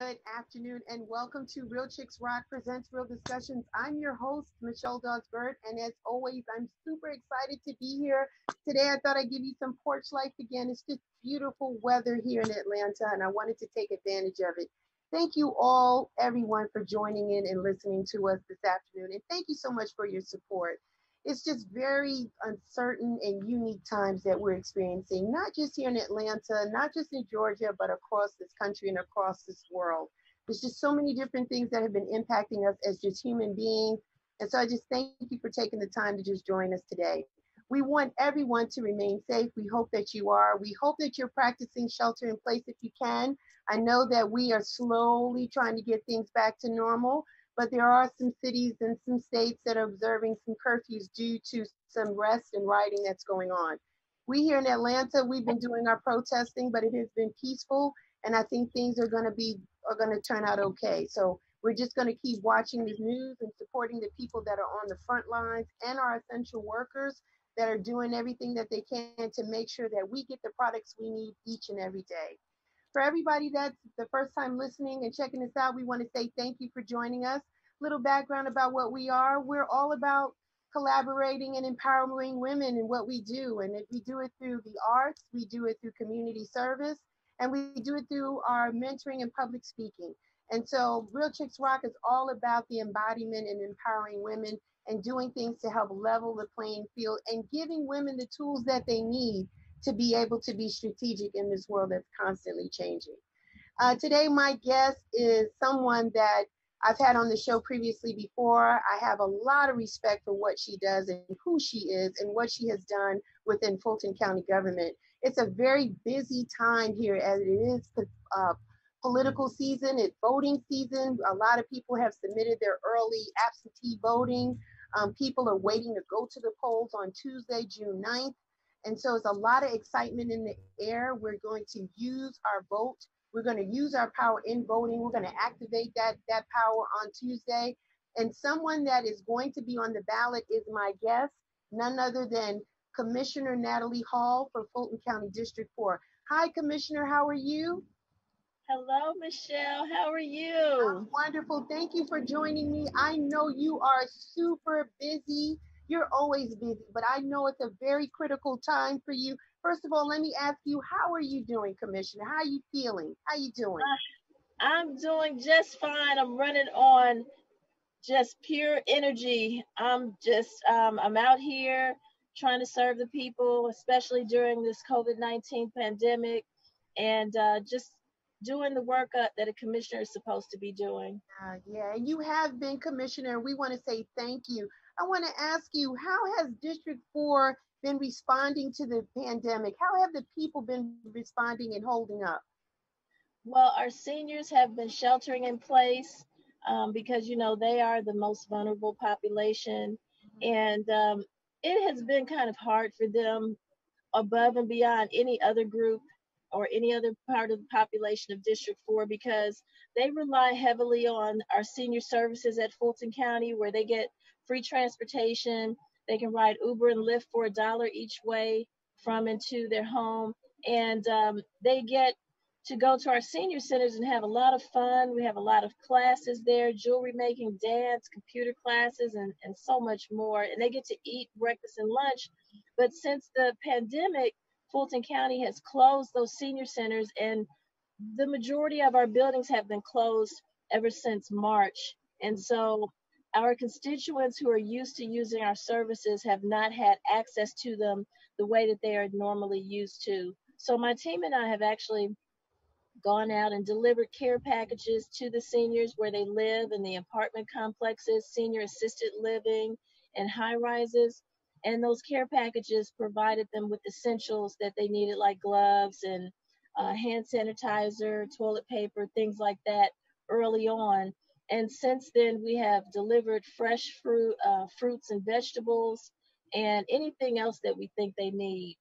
Good afternoon and welcome to Real Chicks Rock Presents Real Discussions. I'm your host, Michelle Birt, and as always, I'm super excited to be here. Today, I thought I'd give you some porch life again. It's just beautiful weather here in Atlanta, and I wanted to take advantage of it. Thank you all, everyone, for joining in and listening to us this afternoon. And thank you so much for your support it's just very uncertain and unique times that we're experiencing, not just here in Atlanta, not just in Georgia, but across this country and across this world. There's just so many different things that have been impacting us as just human beings. And so I just thank you for taking the time to just join us today. We want everyone to remain safe. We hope that you are. We hope that you're practicing shelter in place if you can. I know that we are slowly trying to get things back to normal, but there are some cities and some states that are observing some curfews due to some rest and rioting that's going on. We here in Atlanta, we've been doing our protesting, but it has been peaceful, and I think things are going to be are going to turn out okay. So we're just going to keep watching the news and supporting the people that are on the front lines and our essential workers that are doing everything that they can to make sure that we get the products we need each and every day. For everybody that's the first time listening and checking us out, we want to say thank you for joining us. Little background about what we are. We're all about collaborating and empowering women in what we do. And if we do it through the arts, we do it through community service, and we do it through our mentoring and public speaking. And so Real Chicks Rock is all about the embodiment and empowering women and doing things to help level the playing field and giving women the tools that they need to be able to be strategic in this world that's constantly changing. Uh, today, my guest is someone that I've had on the show previously before. I have a lot of respect for what she does and who she is and what she has done within Fulton County government. It's a very busy time here as it is uh, political season, it's voting season. A lot of people have submitted their early absentee voting. Um, people are waiting to go to the polls on Tuesday, June 9th. And so it's a lot of excitement in the air. We're going to use our vote. We're going to use our power in voting. We're going to activate that, that power on Tuesday. And someone that is going to be on the ballot is my guest, none other than Commissioner Natalie Hall for Fulton County District 4. Hi, Commissioner. How are you? Hello, Michelle. How are you? I'm wonderful. Thank you for joining me. I know you are super busy you're always busy, but I know it's a very critical time for you. First of all, let me ask you, how are you doing, Commissioner? How are you feeling? How are you doing? Uh, I'm doing just fine. I'm running on just pure energy. I'm just, um, I'm out here trying to serve the people, especially during this COVID-19 pandemic, and uh, just doing the work uh, that a commissioner is supposed to be doing. Uh, yeah, you have been commissioner. We want to say thank you. I want to ask you, how has District 4 been responding to the pandemic? How have the people been responding and holding up? Well, our seniors have been sheltering in place um, because, you know, they are the most vulnerable population. And um, it has been kind of hard for them above and beyond any other group or any other part of the population of District 4 because they rely heavily on our senior services at Fulton County where they get free transportation. They can ride Uber and Lyft for a dollar each way from and to their home. And um, they get to go to our senior centers and have a lot of fun. We have a lot of classes there, jewelry making, dance, computer classes, and, and so much more. And they get to eat breakfast and lunch. But since the pandemic, Fulton County has closed those senior centers, and the majority of our buildings have been closed ever since March. And so our constituents who are used to using our services have not had access to them the way that they are normally used to. So my team and I have actually gone out and delivered care packages to the seniors where they live in the apartment complexes, senior assisted living, and high rises. And those care packages provided them with essentials that they needed, like gloves and uh, hand sanitizer, toilet paper, things like that, early on. And since then, we have delivered fresh fruit, uh, fruits and vegetables, and anything else that we think they need.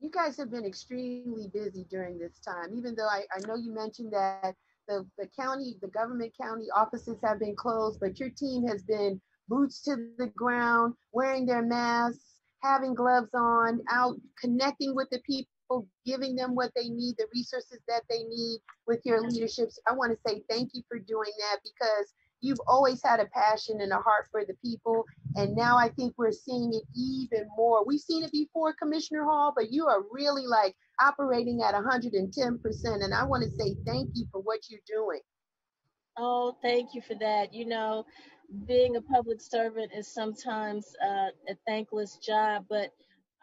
You guys have been extremely busy during this time, even though I, I know you mentioned that the, the county, the government county offices have been closed, but your team has been boots to the ground, wearing their masks, having gloves on, out connecting with the people giving them what they need, the resources that they need with your leaderships. I want to say thank you for doing that because you've always had a passion and a heart for the people. And now I think we're seeing it even more. We've seen it before, Commissioner Hall, but you are really like operating at 110%. And I want to say thank you for what you're doing. Oh, thank you for that. You know, being a public servant is sometimes uh, a thankless job, but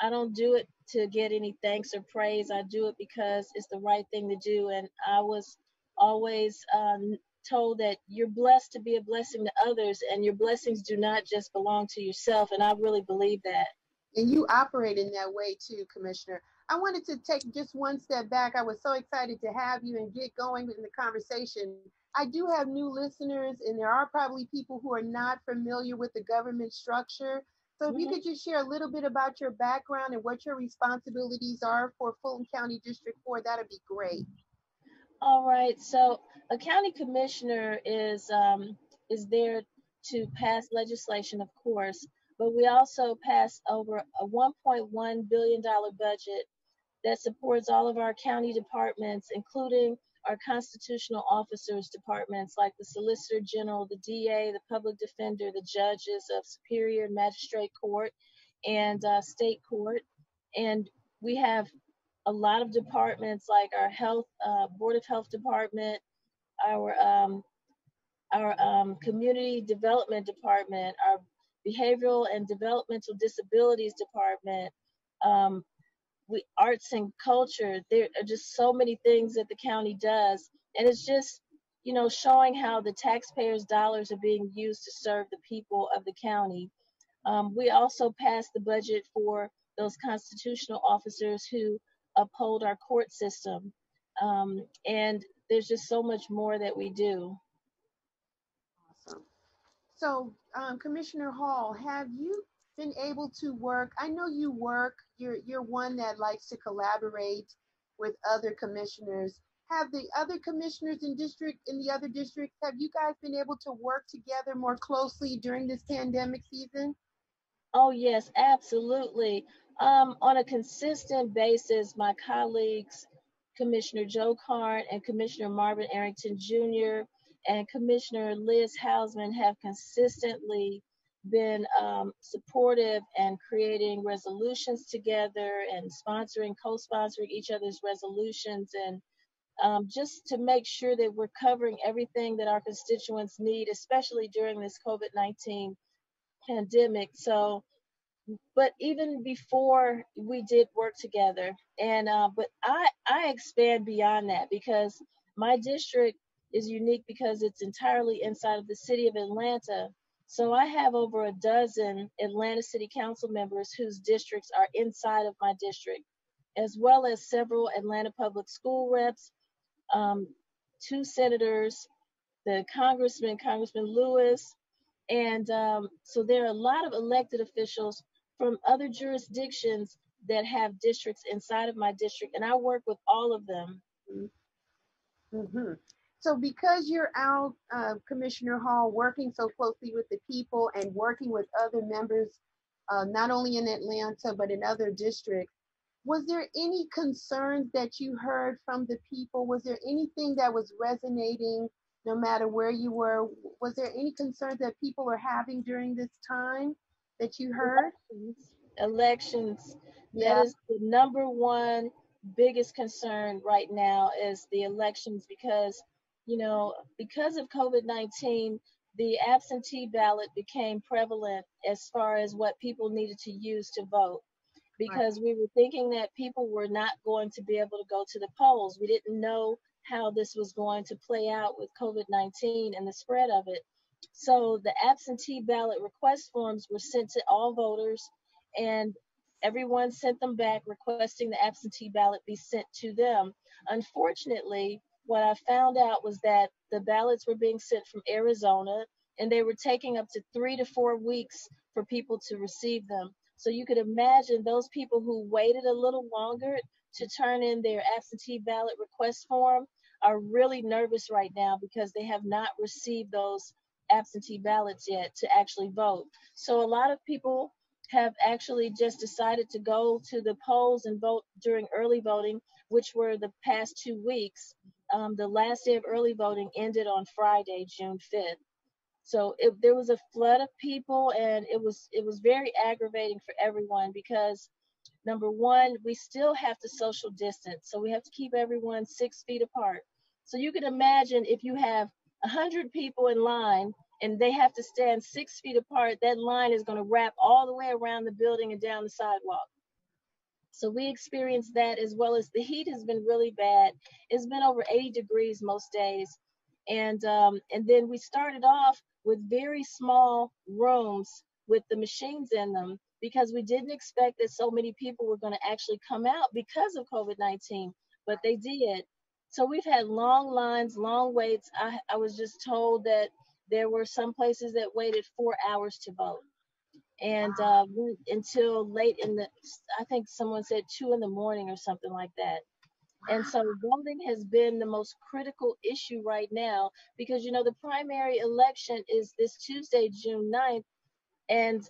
I don't do it to get any thanks or praise. I do it because it's the right thing to do. And I was always um, told that you're blessed to be a blessing to others, and your blessings do not just belong to yourself. And I really believe that. And you operate in that way too, Commissioner. I wanted to take just one step back. I was so excited to have you and get going in the conversation. I do have new listeners, and there are probably people who are not familiar with the government structure. So, if mm-hmm. you could just share a little bit about your background and what your responsibilities are for Fulton County District 4, that'd be great. All right. So, a county commissioner is um, is there to pass legislation, of course, but we also pass over a 1.1 billion dollar budget that supports all of our county departments, including our constitutional officers departments like the Solicitor General, the DA, the Public Defender, the judges of Superior Magistrate Court and uh, State Court. And we have a lot of departments like our Health uh, Board of Health Department, our um, our um, Community Development Department, our Behavioral and Developmental Disabilities Department, um, we arts and culture there are just so many things that the county does. And it's just you know showing how the taxpayers dollars are being used to serve the people of the county. Um, we also passed the budget for those constitutional officers who uphold our court system. Um, and there's just so much more that we do. Awesome. So um, commissioner hall have you been able to work. I know you work. You're you're one that likes to collaborate with other commissioners. Have the other commissioners in district in the other districts have you guys been able to work together more closely during this pandemic season? Oh yes absolutely. Um, on a consistent basis my colleagues commissioner joe carn and commissioner marvin arrington jr and commissioner liz hausmann have consistently been um, supportive and creating resolutions together and sponsoring, co-sponsoring each other's resolutions and um, just to make sure that we're covering everything that our constituents need, especially during this COVID-19 pandemic. So, but even before we did work together, and uh, but I I expand beyond that because my district is unique because it's entirely inside of the city of Atlanta, so I have over a dozen Atlanta City Council members whose districts are inside of my district, as well as several Atlanta public school reps, um, two senators, the congressman, Congressman Lewis, and um, so there are a lot of elected officials from other jurisdictions that have districts inside of my district, and I work with all of them. Mm-hmm. So because you're out, uh, Commissioner Hall, working so closely with the people and working with other members, uh, not only in Atlanta, but in other districts, was there any concerns that you heard from the people? Was there anything that was resonating no matter where you were? Was there any concerns that people are having during this time that you heard? Elections. Yeah. That is the number one biggest concern right now is the elections because you know, because of COVID 19, the absentee ballot became prevalent as far as what people needed to use to vote because right. we were thinking that people were not going to be able to go to the polls. We didn't know how this was going to play out with COVID 19 and the spread of it. So the absentee ballot request forms were sent to all voters, and everyone sent them back requesting the absentee ballot be sent to them. Unfortunately, what I found out was that the ballots were being sent from Arizona and they were taking up to three to four weeks for people to receive them. So you could imagine those people who waited a little longer to turn in their absentee ballot request form are really nervous right now because they have not received those absentee ballots yet to actually vote. So a lot of people have actually just decided to go to the polls and vote during early voting, which were the past two weeks. Um, the last day of early voting ended on Friday, June 5th. So it, there was a flood of people, and it was it was very aggravating for everyone because number one, we still have to social distance, so we have to keep everyone six feet apart. So you can imagine if you have a hundred people in line and they have to stand six feet apart, that line is going to wrap all the way around the building and down the sidewalk. So we experienced that as well as the heat has been really bad. It's been over 80 degrees most days. And um, and then we started off with very small rooms with the machines in them because we didn't expect that so many people were going to actually come out because of COVID-19, but they did. So we've had long lines, long waits. I, I was just told that there were some places that waited four hours to vote. And uh, until late in the, I think someone said two in the morning or something like that. And so voting has been the most critical issue right now because, you know, the primary election is this Tuesday, June 9th. And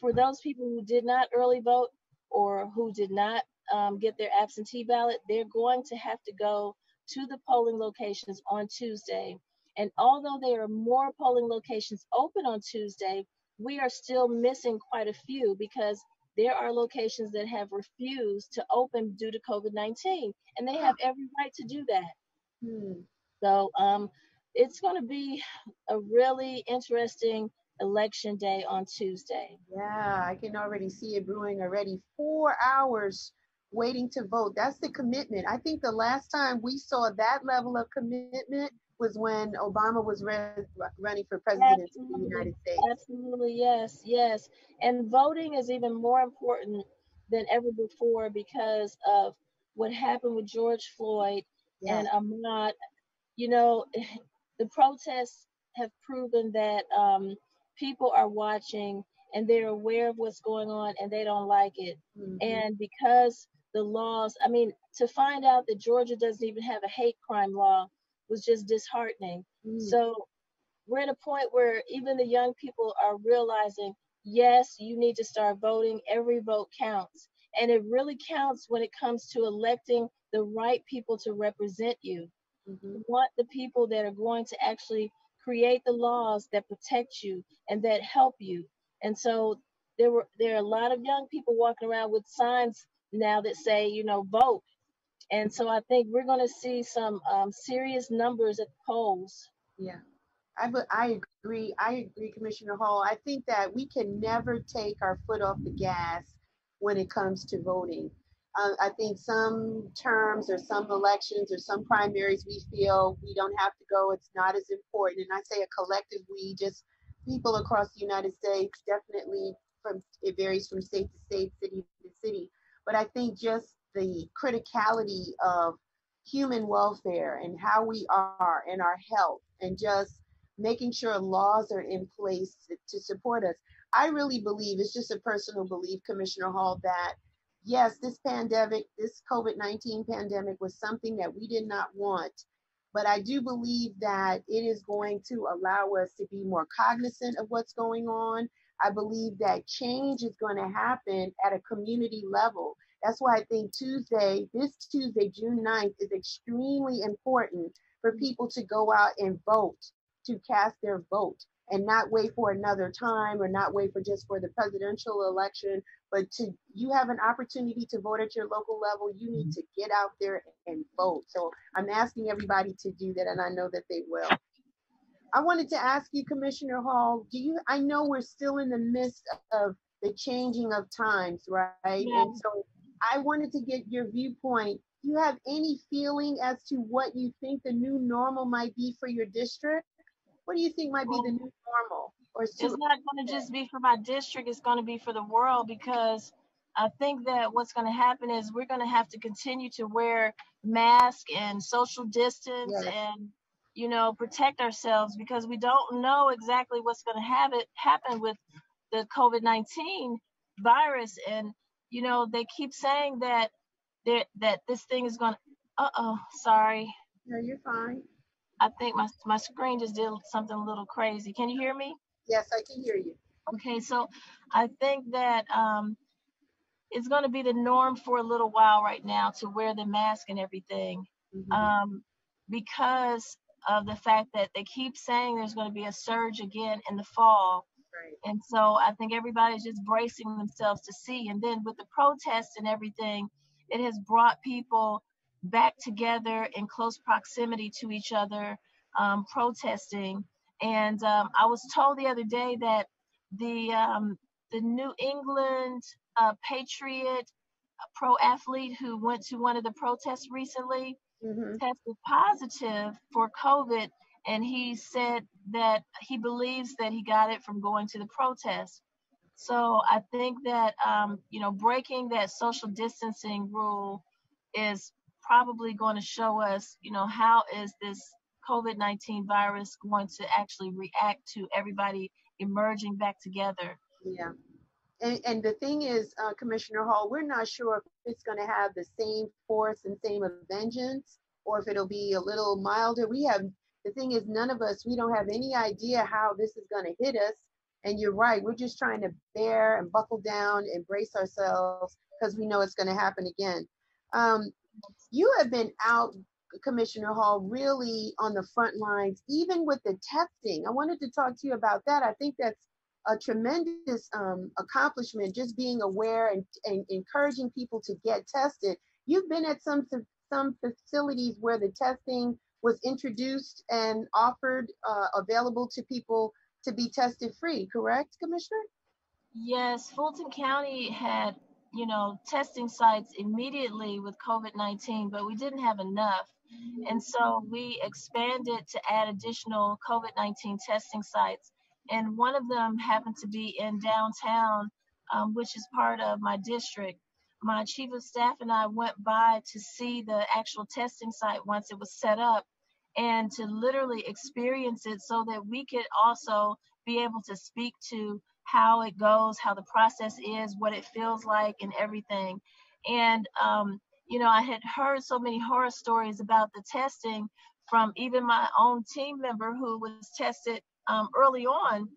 for those people who did not early vote or who did not um, get their absentee ballot, they're going to have to go to the polling locations on Tuesday. And although there are more polling locations open on Tuesday, we are still missing quite a few because there are locations that have refused to open due to COVID 19, and they have every right to do that. Hmm. So um, it's going to be a really interesting election day on Tuesday. Yeah, I can already see it brewing already. Four hours waiting to vote. That's the commitment. I think the last time we saw that level of commitment was when Obama was re- running for president Absolutely. of the United States. Absolutely, yes, yes. And voting is even more important than ever before because of what happened with George Floyd yes. and Ahmaud. You know, the protests have proven that um, people are watching and they're aware of what's going on and they don't like it. Mm-hmm. And because the laws, I mean, to find out that Georgia doesn't even have a hate crime law was just disheartening. Mm. So we're at a point where even the young people are realizing, yes, you need to start voting. Every vote counts. And it really counts when it comes to electing the right people to represent you. Mm-hmm. You want the people that are going to actually create the laws that protect you and that help you. And so there were there are a lot of young people walking around with signs now that say, you know, vote. And so I think we're going to see some um, serious numbers at polls. Yeah, I, I agree. I agree, Commissioner Hall. I think that we can never take our foot off the gas when it comes to voting. Uh, I think some terms or some elections or some primaries we feel we don't have to go. It's not as important. And I say a collective we, just people across the United States, definitely from it varies from state to state, city to city. But I think just the criticality of human welfare and how we are and our health and just making sure laws are in place to support us. I really believe it's just a personal belief, Commissioner Hall, that yes, this pandemic, this COVID 19 pandemic was something that we did not want. But I do believe that it is going to allow us to be more cognizant of what's going on. I believe that change is going to happen at a community level. That's why I think Tuesday, this Tuesday, June 9th, is extremely important for people to go out and vote, to cast their vote and not wait for another time or not wait for just for the presidential election, but to you have an opportunity to vote at your local level, you need to get out there and vote. So I'm asking everybody to do that and I know that they will. I wanted to ask you, Commissioner Hall, do you I know we're still in the midst of the changing of times, right? Yeah. And so I wanted to get your viewpoint. Do you have any feeling as to what you think the new normal might be for your district? What do you think might be the new normal? Or it's not going to just be for my district, it's going to be for the world because I think that what's going to happen is we're going to have to continue to wear masks and social distance yes. and you know protect ourselves because we don't know exactly what's going to have it happen with the COVID-19 virus and you know, they keep saying that that this thing is going to, uh-oh, sorry. No, you're fine. I think my, my screen just did something a little crazy. Can you hear me? Yes, I can hear you. Okay, so I think that um, it's going to be the norm for a little while right now to wear the mask and everything Mhm. um, because of the fact that they keep saying there's going to be a surge again in the fall. And so I think everybody's just bracing themselves to see. And then with the protests and everything, it has brought people back together in close proximity to each other, um, protesting. And um, I was told the other day that the um, the New England uh, Patriot pro athlete who went to one of the protests recently Mhm. tested positive for COVID, and he said that he believes that he got it from going to the protest. So I think that um, you know breaking that social distancing rule is probably going to show us, you know, how is this COVID-19 virus going to actually react to everybody emerging back together. Yeah. And, and the thing is, uh, Commissioner Hall, we're not sure if it's going to have the same force and same vengeance or if it'll be a little milder. We have, the thing is, none of us, we don't have any idea how this is going to hit us. And you're right, we're just trying to bear and buckle down and brace ourselves because we know it's going to happen again. Um, you have been out, Commissioner Hall, really on the front lines, even with the testing. I wanted to talk to you about that. I think that's a tremendous um, accomplishment, just being aware and, and encouraging people to get tested. You've been at some some facilities where the testing was introduced and offered uh, available to people to be tested free, correct, Commissioner? Yes, Fulton County had, you know, testing sites immediately with COVID 19, but we didn't have enough. And so we expanded to add additional COVID 19 testing sites. And one of them happened to be in downtown, um, which is part of my district. My chief of staff and I went by to see the actual testing site once it was set up and to literally experience it so that we could also be able to speak to how it goes, how the process is, what it feels like, and everything. And, um, you know, I had heard so many horror stories about the testing from even my own team member who was tested um, early on.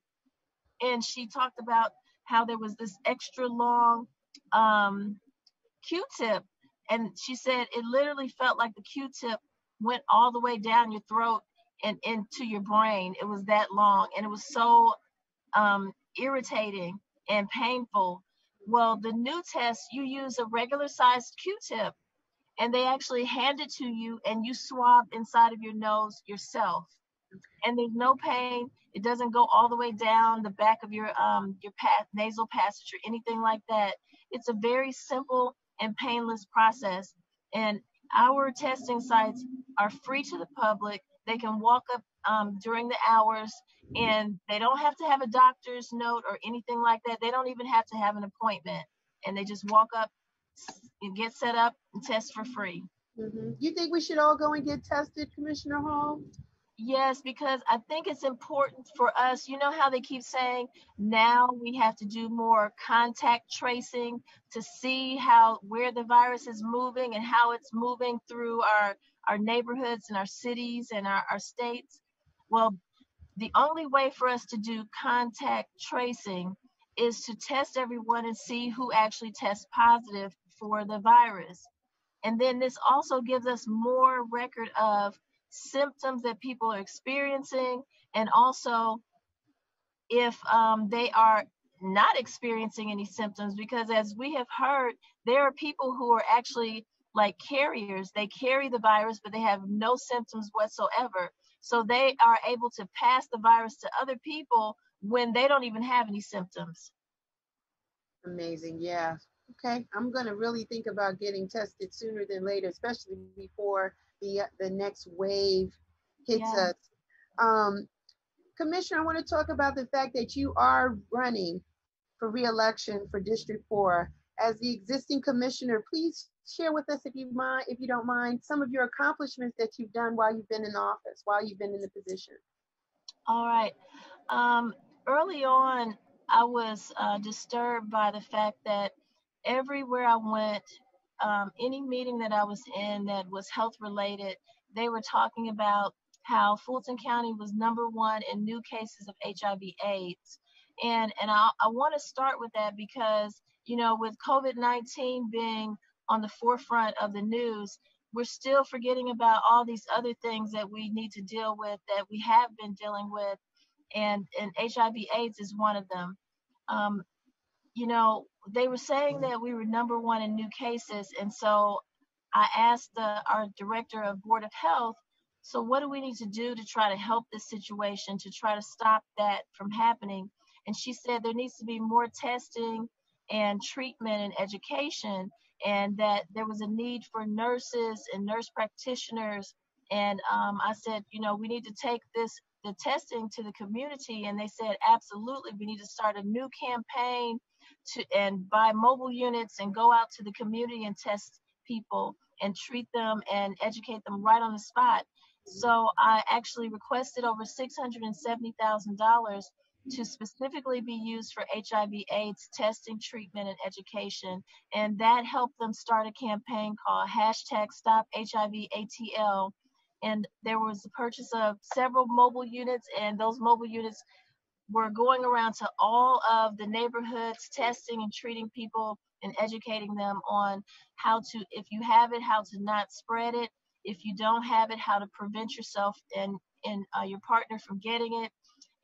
And she talked about how there was this extra long um, Q tip. And she said it literally felt like the Q tip went all the way down your throat and into your brain. It was that long. And it was so um, irritating and painful. Well, the new test, you use a regular sized Q tip and they actually hand it to you and you swab inside of your nose yourself. And there's no pain. It doesn't go all the way down the back of your um, your path, nasal passage or anything like that. It's a very simple and painless process. And our testing sites are free to the public. They can walk up um, during the hours and they don't have to have a doctor's note or anything like that. They don't even have to have an appointment. And they just walk up and get set up and test for free. Mm-hmm. You think we should all go and get tested, Commissioner Hall? Yes, because I think it's important for us. You know how they keep saying now we have to do more contact tracing to see how where the virus is moving and how it's moving through our our neighborhoods and our cities and our, our states. Well, the only way for us to do contact tracing is to test everyone and see who actually tests positive for the virus. And then this also gives us more record of symptoms that people are experiencing and also if um, they are not experiencing any symptoms because as we have heard there are people who are actually like carriers they carry the virus but they have no symptoms whatsoever so they are able to pass the virus to other people when they don't even have any symptoms Amazing. Yeah. Okay. I'm going to really think about getting tested sooner than later, especially before the the next wave hits us. Um, Commissioner, I want to talk about the fact that you are running for reelection for District 4. As the existing commissioner, please share with us, if you mind, if you don't mind, some of your accomplishments that you've done while you've been in office, while you've been in the position. All right. Um, early on, I was uh, disturbed by the fact that everywhere I went, um, any meeting that I was in that was health related, they were talking about how Fulton County was number one in new cases of HIV/AIDS, And and I, I want to start with that because you know with COVID-19 being on the forefront of the news, we're still forgetting about all these other things that we need to deal with that we have been dealing with, and and HIV/AIDS is one of them. Um, you know, they were saying that we were number one in new cases, and so I asked the, our director of Board of Health, so what do we need to do to try to help this situation to try to stop that from happening? And she said there needs to be more testing and treatment and education and that there was a need for nurses and nurse practitioners. And um, I said, you know, we need to take this the testing to the community, and they said, absolutely, we need to start a new campaign to and buy mobile units and go out to the community and test people and treat them and educate them right on the spot. So I actually requested over $670,000 to specifically be used for HIV AIDS testing, treatment, and education. And that helped them start a campaign called hashtag stop HIV ATL. And there was the purchase of several mobile units, and those mobile units were going around to all of the neighborhoods, testing and treating people and educating them on how to, if you have it, how to not spread it. If you don't have it, how to prevent yourself and, and uh, your partner from getting it.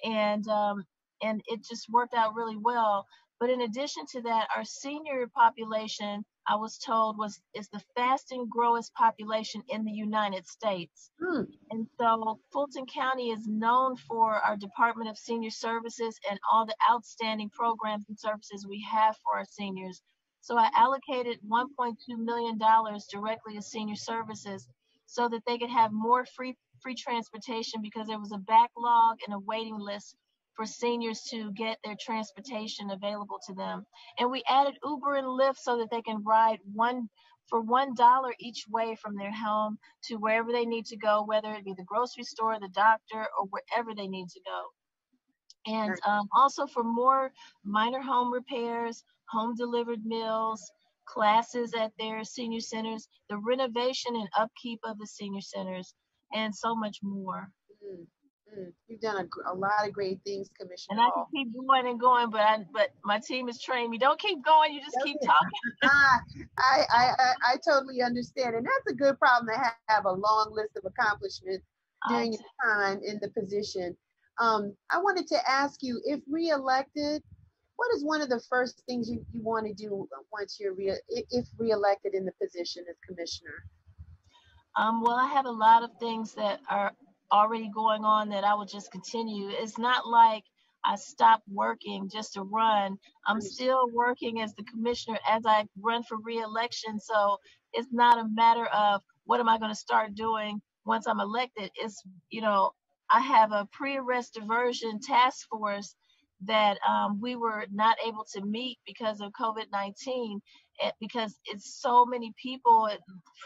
And um, and it just worked out really well. But in addition to that, our senior population, I was told, was is the fastest growing population in the United States. Hmm. And so Fulton County is known for our Department of Senior Services and all the outstanding programs and services we have for our seniors. So I allocated $1.2 million directly to senior services so that they could have more free free transportation because there was a backlog and a waiting list for seniors to get their transportation available to them. And we added Uber and Lyft so that they can ride one for one dollar each way from their home to wherever they need to go, whether it be the grocery store, the doctor, or wherever they need to go. And um, also for more minor home repairs, home delivered meals, classes at their senior centers, the renovation and upkeep of the senior centers, and so much more. Mm. Mm, you've done a, a, lot of great things, Commissioner. And I can keep going and going, but I, but my team has trained me. Don't keep going. You just keep talking. I, I, I, I totally understand, and that's a good problem to have, have a long list of accomplishments during your time in the position. Um, I wanted to ask you, if reelected, what is one of the first things you, you want to do once you're re- if reelected in the position as commissioner? Um, well, I have a lot of things that are already going on that I will just continue. It's not like I stopped working just to run. I'm still working as the commissioner as I run for reelection. So it's not a matter of what am I going to start doing once I'm elected. It's, you know, I have a pre arrest diversion task force that um, we were not able to meet because of COVID 19 because it's so many people,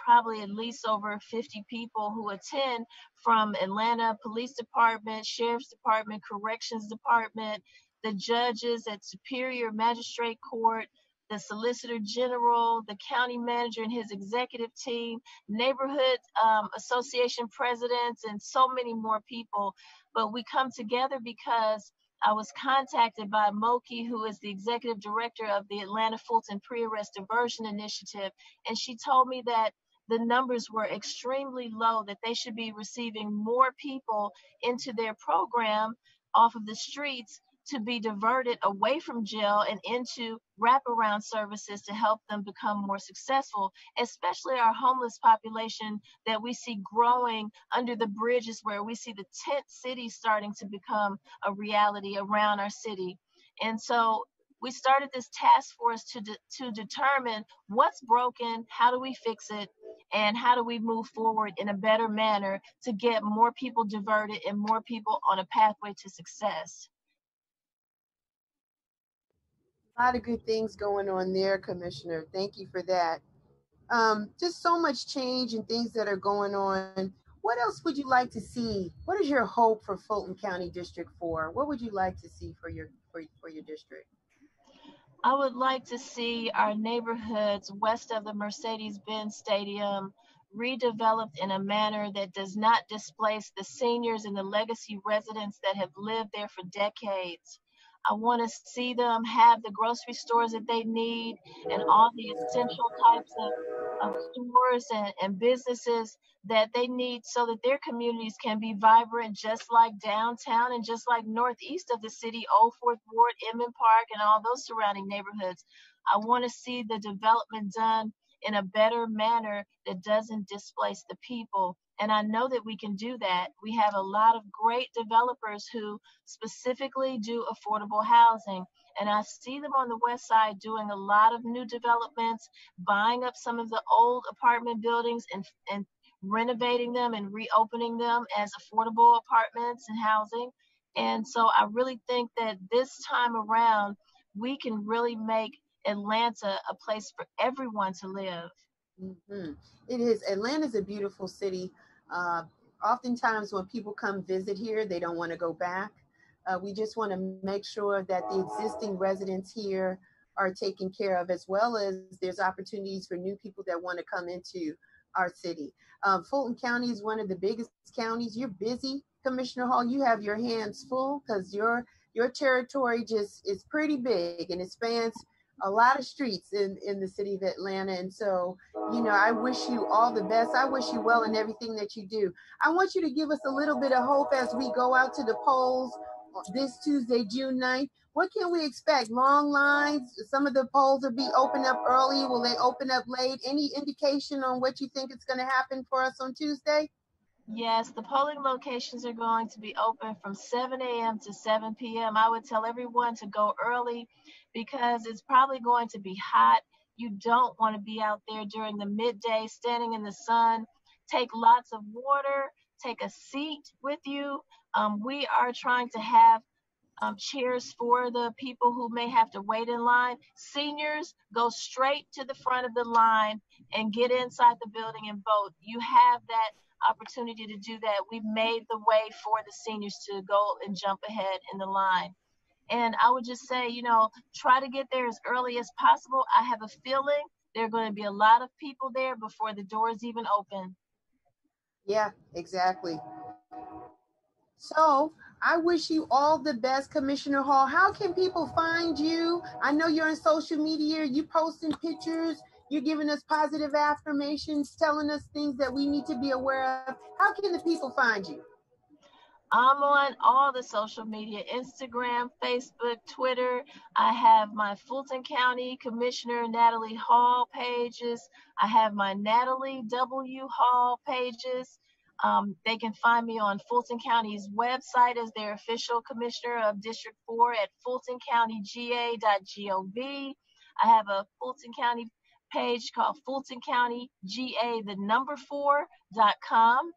probably at least over 50 people who attend from Atlanta Police Department, Sheriff's Department, Corrections Department, the judges at Superior Magistrate Court, the Solicitor General, the county manager and his executive team, neighborhood um, association presidents, and so many more people. But we come together because I was contacted by Moki, who is the executive director of the Atlanta Fulton Pre-Arrest Diversion Initiative, and she told me that the numbers were extremely low, that they should be receiving more people into their program off of the streets to be diverted away from jail and into wraparound services to help them become more successful, especially our homeless population that we see growing under the bridges where we see the tent city starting to become a reality around our city. And so we started this task force to, de- to determine what's broken, how do we fix it, and how do we move forward in a better manner to get more people diverted and more people on a pathway to success. A lot of good things going on there, Commissioner. Thank you for that. Um, just so much change and things that are going on. What else would you like to see? What is your hope for Fulton County District 4? What would you like to see for your for, for your district? I would like to see our neighborhoods west of the Mercedes-Benz Stadium redeveloped in a manner that does not displace the seniors and the legacy residents that have lived there for decades. I want to see them have the grocery stores that they need and all the essential types of, of stores and, and businesses that they need so that their communities can be vibrant, just like downtown and just like northeast of the city, Old Fourth Ward, Inman Park, and all those surrounding neighborhoods. I want to see the development done in a better manner that doesn't displace the people. And I know that we can do that. We have a lot of great developers who specifically do affordable housing. And I see them on the west side doing a lot of new developments, buying up some of the old apartment buildings and, and renovating them and reopening them as affordable apartments and housing. And so I really think that this time around, we can really make Atlanta a place for everyone to live. Mm-hmm. It is. Atlanta's a beautiful city. Uh, oftentimes, when people come visit here, they don't want to go back. Uh, we just want to make sure that the existing residents here are taken care of, as well as there's opportunities for new people that want to come into our city. Um, Fulton County is one of the biggest counties. You're busy, Commissioner Hall. You have your hands full because your your territory just is pretty big and it spans a lot of streets in in the city of Atlanta. And so, you know, I wish you all the best. I wish you well in everything that you do. I want you to give us a little bit of hope as we go out to the polls this Tuesday, June 9th. What can we expect? Long lines? Some of the polls will be open up early. Will they open up late? Any indication on what you think is going to happen for us on Tuesday? Yes, the polling locations are going to be open from 7 a.m. to 7 p.m. I would tell everyone to go early because it's probably going to be hot. You don't want to be out there during the midday standing in the sun. Take lots of water, take a seat with you. Um, we are trying to have um, chairs for the people who may have to wait in line. Seniors, go straight to the front of the line and get inside the building and vote. You have that opportunity to do that. We've made the way for the seniors to go and jump ahead in the line. And I would just say, you know, try to get there as early as possible. I have a feeling there are going to be a lot of people there before the doors even open. Yeah, exactly. So I wish you all the best, Commissioner Hall. How can people find you? I know you're on social media, you posting pictures, you're giving us positive affirmations, telling us things that we need to be aware of. How can the people find you? I'm on all the social media Instagram, Facebook, Twitter. I have my Fulton County Commissioner Natalie Hall pages. I have my Natalie W. Hall pages. Um, they can find me on Fulton County's website as their official commissioner of District 4 at fultoncountyga.gov. I have a Fulton County page called Fulton County GA, the number 4.com.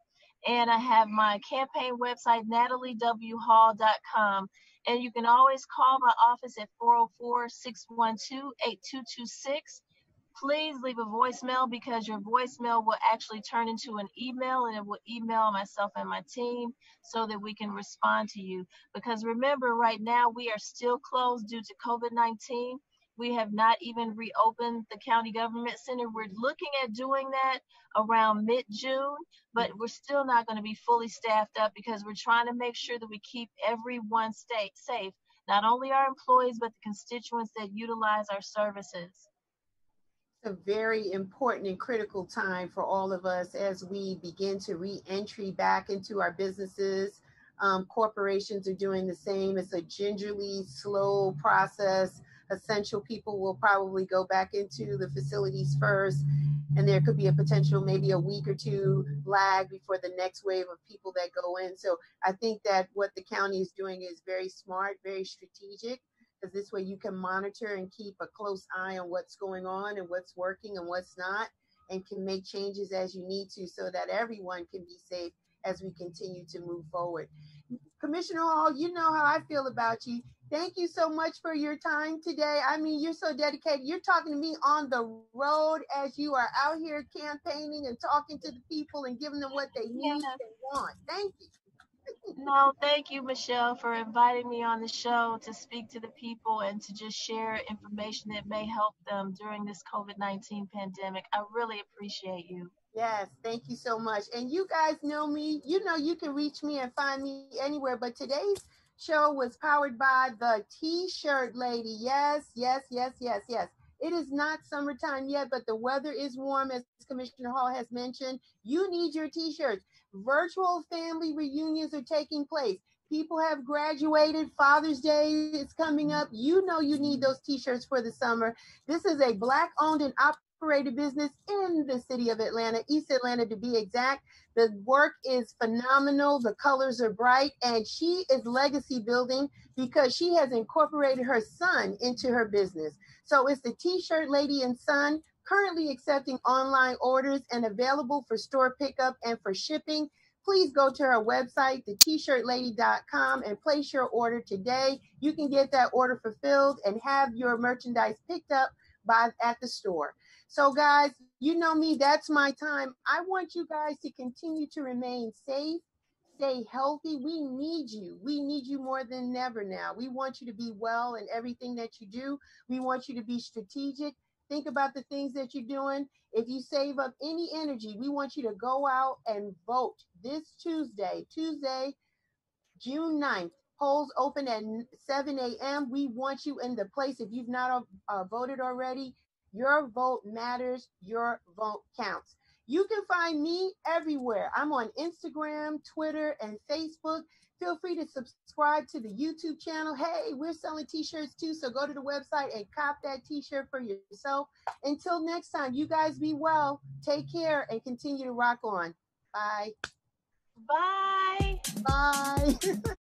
And I have my campaign website, nataliewhall.com. And you can always call my office at 404 612 8226. Please leave a voicemail because your voicemail will actually turn into an email and it will email myself and my team so that we can respond to you. Because remember, right now we are still closed due to COVID 19 we have not even reopened the county government center. We're looking at doing that around mid June, but we're still not going to be fully staffed up because we're trying to make sure that we keep everyone state safe, not only our employees, but the constituents that utilize our services. It's a very important and critical time for all of us as we begin to re-entry back into our businesses. Um, corporations are doing the same. It's a gingerly, slow process essential people will probably go back into the facilities first. And there could be a potential maybe a week or two lag before the next wave of people that go in. So i think that what the county is doing is very smart very strategic because this way you can monitor and keep a close eye on what's going on and what's working and what's not and can make changes as you need to so that everyone can be safe as we continue to move forward. Commissioner hall you know how i feel about you Thank you so much for your time today. I mean, you're so dedicated. You're talking to me on the road as you are out here campaigning and talking to the people and giving them what they need yes. and want. Thank you. no, thank you, Michelle, for inviting me on the show to speak to the people and to just share information that may help them during this COVID 19 pandemic. I really appreciate you. Yes, thank you so much. And you guys know me. You know you can reach me and find me anywhere. But today's show was powered by the T-shirt lady. Yes, yes, yes, yes, yes. It is not summertime yet, but the weather is warm, as Commissioner Hall has mentioned. You need your T-shirts. Virtual family reunions are taking place. People have graduated. Father's Day is coming up. You know you need those T-shirts for the summer. This is a Black-owned and business in the city of Atlanta, East Atlanta to be exact. The work is phenomenal. The colors are bright, and she is legacy building because she has incorporated her son into her business. So it's the T-shirt lady and son currently accepting online orders and available for store pickup and for shipping. Please go to her website, thet-shirtlady.com, and place your order today. You can get that order fulfilled and have your merchandise picked up by at the store. So, guys, you know me, that's my time. I want you guys to continue to remain safe, stay healthy. We need you. We need you more than ever now. We want you to be well in everything that you do. We want you to be strategic. Think about the things that you're doing. If you save up any energy, we want you to go out and vote this Tuesday, Tuesday, June 9th. Polls open at 7 a.m. We want you in the place. If you've not uh, voted already, your vote matters. Your vote counts. You can find me everywhere. I'm on Instagram, Twitter, and Facebook. Feel free to subscribe to the YouTube channel. Hey, we're selling t-shirts too, so go to the website and cop that t-shirt for yourself. Until next time, you guys be well. Take care and continue to rock on. Bye. Bye. Bye.